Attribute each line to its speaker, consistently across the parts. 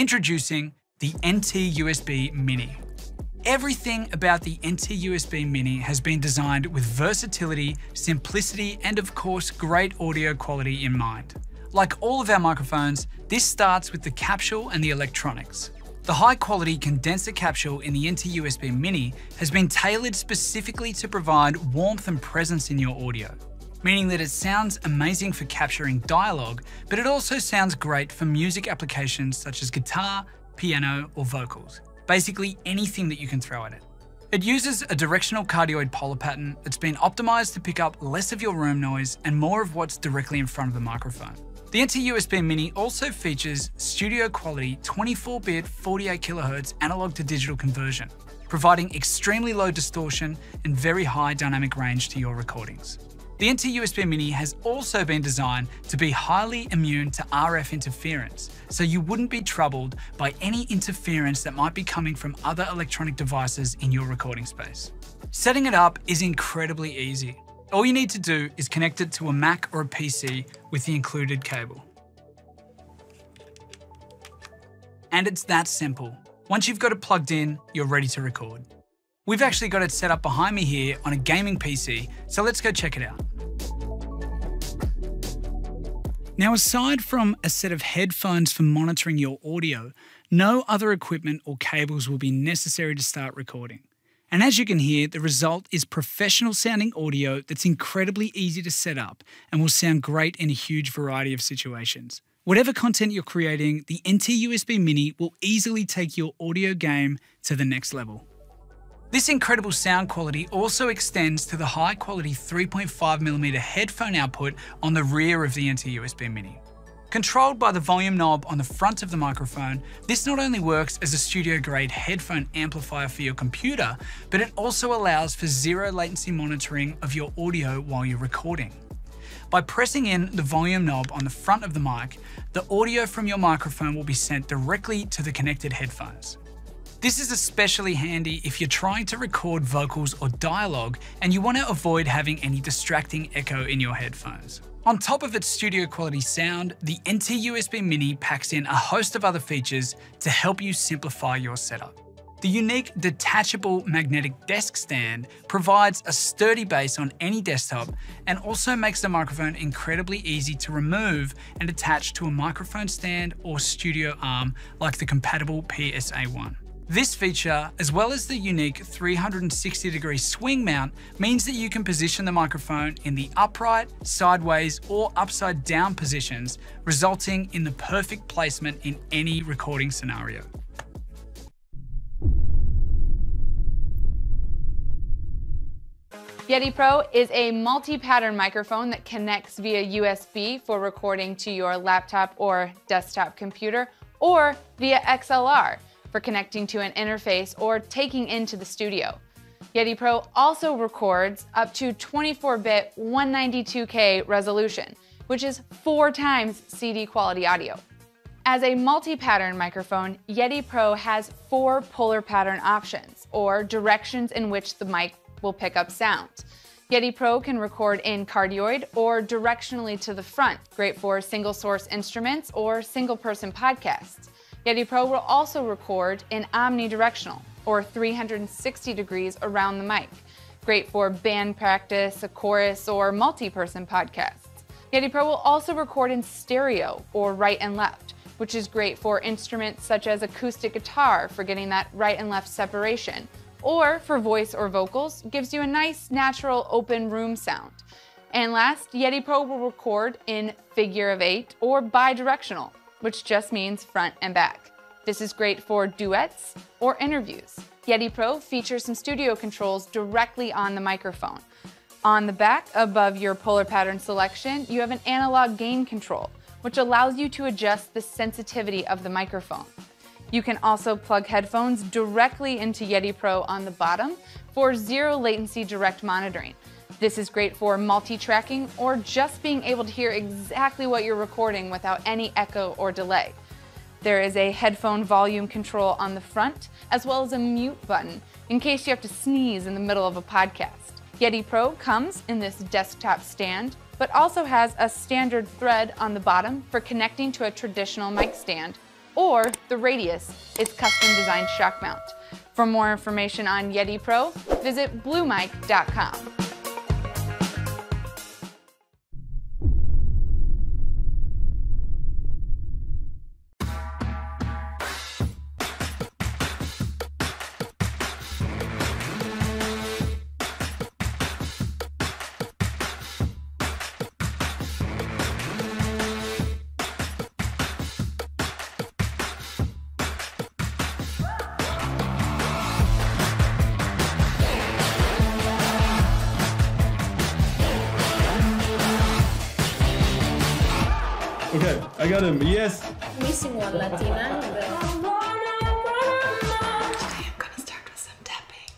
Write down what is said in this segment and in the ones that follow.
Speaker 1: Introducing the NT USB Mini. Everything about the NT USB Mini has been designed with versatility, simplicity, and of course, great audio quality in mind. Like all of our microphones, this starts with the capsule and the electronics. The high quality condenser capsule in the NT USB Mini has been tailored specifically to provide warmth and presence in your audio, meaning that it sounds amazing for capturing dialogue, but it also sounds great for music applications such as guitar, piano, or vocals. Basically anything that you can throw at it. It uses a directional cardioid polar pattern that's been optimized to pick up less of your room noise and more of what's directly in front of the microphone. The NT USB Mini also features studio quality 24-bit 48kHz analog to digital conversion, providing extremely low distortion and very high dynamic range to your recordings. The NT USB Mini has also been designed to be highly immune to RF interference, so you wouldn't be troubled by any interference that might be coming from other electronic devices in your recording space. Setting it up is incredibly easy. All you need to do is connect it to a Mac or a PC with the included cable. And it's that simple. Once you've got it plugged in, you're ready to record. We've actually got it set up behind me here on a gaming PC, so let's go check it out. Now, aside from a set of headphones for monitoring your audio, no other equipment or cables will be necessary to start recording. And as you can hear, the result is professional sounding audio that's incredibly easy to set up and will sound great in a huge variety of situations. Whatever content you're creating, the NT USB Mini will easily take your audio game to the next level. This incredible sound quality also extends to the high quality 3.5mm headphone output on the rear of the NT USB Mini. Controlled by the volume knob on the front of the microphone, this not only works as a studio grade headphone amplifier for your computer, but it also allows for zero latency monitoring of your audio while you're recording. By pressing in the volume knob on the front of the mic, the audio from your microphone will be sent directly to the connected headphones. This is especially handy if you're trying to record vocals or dialogue and you want to avoid having any distracting echo in your headphones. On top of its studio quality sound, the NT USB Mini packs in a host of other features to help you simplify your setup. The unique detachable magnetic desk stand provides a sturdy base on any desktop and also makes the microphone incredibly easy to remove and attach to a microphone stand or studio arm like the compatible PSA-1. This feature, as well as the unique 360 degree swing mount, means that you can position the microphone in the upright, sideways, or upside down positions, resulting in the perfect placement in any recording scenario.
Speaker 2: Yeti Pro is a multi-pattern microphone that connects via USB for recording to your laptop or desktop computer or via XLR for connecting to an interface or taking into the studio. Yeti Pro also records up to 24-bit 192K resolution, which is four times CD quality audio. As a multi-pattern microphone, Yeti Pro has four polar pattern options, or directions in which the mic will pick up sound. Yeti Pro can record in cardioid or directionally to the front, great for single source instruments or single person podcasts. Yeti Pro will also record in omnidirectional, or 360 degrees around the mic. Great for band practice, a chorus, or multi-person podcasts. Yeti Pro will also record in stereo, or right and left, which is great for instruments such as acoustic guitar for getting that right and left separation, or for voice or vocals, gives you a nice, natural, open room sound. And last, Yeti Pro will record in figure of eight or bidirectional, which just means front and back. This is great for duets or interviews. Yeti Pro features some studio controls directly on the microphone. On the back, above your polar pattern selection, you have an analog gain control, which allows you to adjust the sensitivity of the microphone. You can also plug headphones directly into Yeti Pro on the bottom for zero latency direct monitoring. This is great for multi-tracking or just being able to hear exactly what you're recording without any echo or delay. There is a headphone volume control on the front, as well as a mute button in case you have to sneeze in the middle of a podcast. Yeti Pro comes in this desktop stand, but also has a standard thread on the bottom for connecting to a traditional mic stand, or the Radius, its custom designed shock mount. For more information on Yeti Pro, visit bluemic.com.
Speaker 3: Okay, I got him. Yes.
Speaker 4: Missing one Latina. but-
Speaker 5: Today I'm gonna start with some tapping.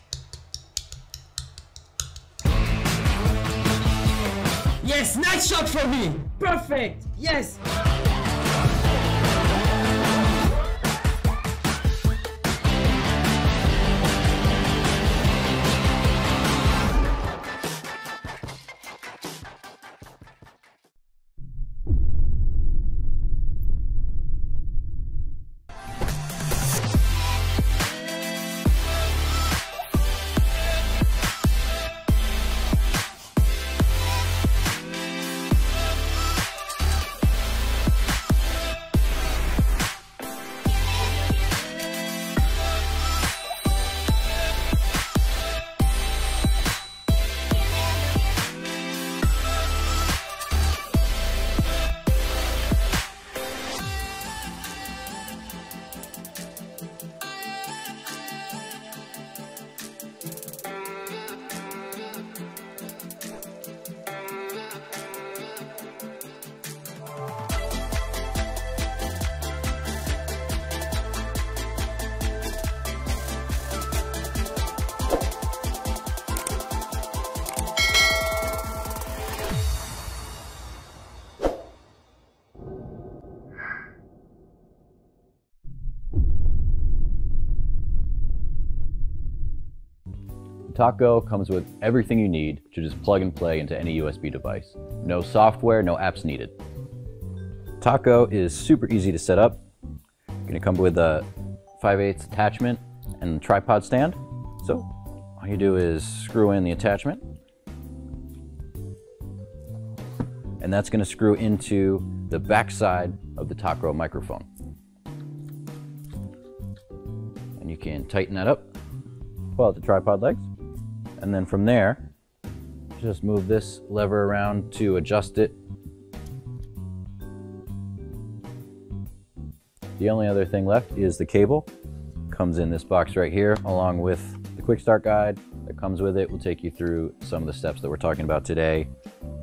Speaker 6: Yes, nice shot for me. Perfect. Yes.
Speaker 7: TalkGo comes with everything you need to just plug and play into any USB device. No software, no apps needed. TalkGo is super easy to set up. Gonna come with a 5 8 attachment and tripod stand. So all you do is screw in the attachment. And that's gonna screw into the back side of the TalkGo microphone. And you can tighten that up, pull out the tripod legs, and then from there, just move this lever around to adjust it. The only other thing left is the cable. Comes in this box right here, along with the quick start guide that comes with it. We'll take you through some of the steps that we're talking about today,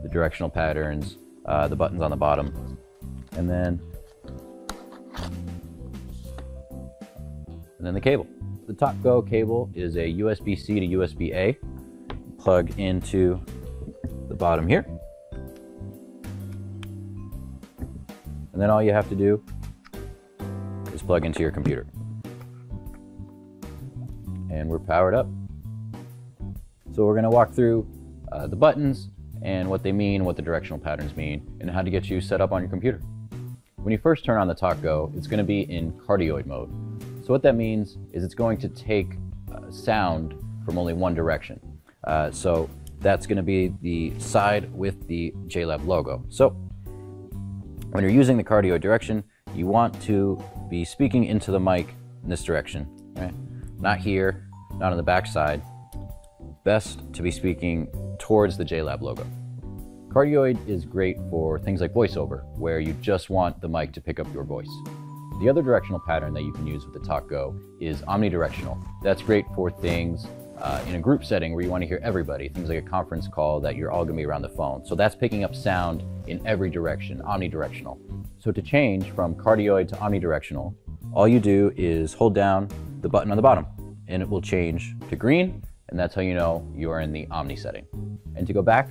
Speaker 7: the directional patterns, uh, the buttons on the bottom, and then and then the cable. The TalkGo cable is a USB-C to USB-A. Plug into the bottom here. And then all you have to do is plug into your computer. And we're powered up. So we're gonna walk through uh, the buttons and what they mean, what the directional patterns mean, and how to get you set up on your computer. When you first turn on the TalkGo, it's gonna be in cardioid mode. So what that means is it's going to take uh, sound from only one direction. Uh, so that's going to be the side with the JLab logo. So when you're using the cardioid direction, you want to be speaking into the mic in this direction, right? Not here, not on the back side. Best to be speaking towards the JLab logo. Cardioid is great for things like voiceover, where you just want the mic to pick up your voice. The other directional pattern that you can use with the TalkGo is omnidirectional. That's great for things uh, in a group setting where you want to hear everybody, things like a conference call that you're all going to be around the phone. So that's picking up sound in every direction, omnidirectional. So to change from cardioid to omnidirectional, all you do is hold down the button on the bottom and it will change to green and that's how you know you are in the omni setting. And to go back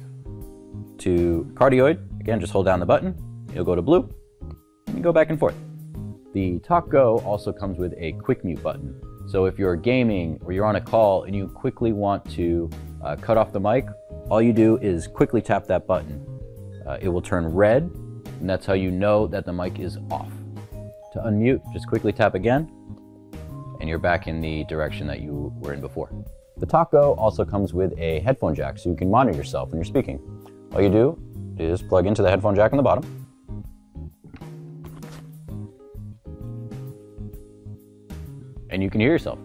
Speaker 7: to cardioid, again, just hold down the button, it'll go to blue, and you go back and forth. The TalkGo also comes with a quick mute button. So if you're gaming or you're on a call and you quickly want to uh, cut off the mic, all you do is quickly tap that button. Uh, it will turn red, and that's how you know that the mic is off. To unmute, just quickly tap again, and you're back in the direction that you were in before. The Talk-Go also comes with a headphone jack, so you can monitor yourself when you're speaking. All you do is plug into the headphone jack on the bottom, and you can hear yourself.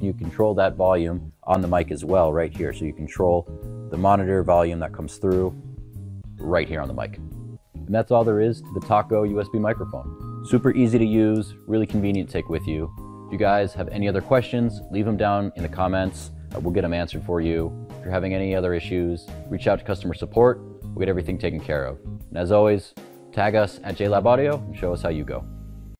Speaker 7: You control that volume on the mic as well right here. So you control the monitor volume that comes through right here on the mic. And that's all there is to the Talk-Go USB microphone. Super easy to use, really convenient to take with you. If you guys have any other questions, leave them down in the comments. Uh, we'll get them answered for you. If you're having any other issues, reach out to customer support. We'll get everything taken care of. And as always, tag us at JLab Audio and show us how you go.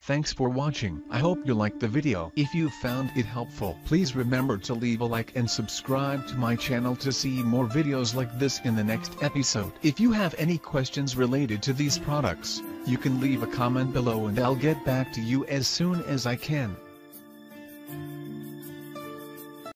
Speaker 8: Thanks for watching. I hope you liked the video. If you found it helpful, please remember to leave a like and subscribe to my channel to see more videos like this in the next episode. If you have any questions related to these products, you can leave a comment below and I'll get back to you as soon as I can.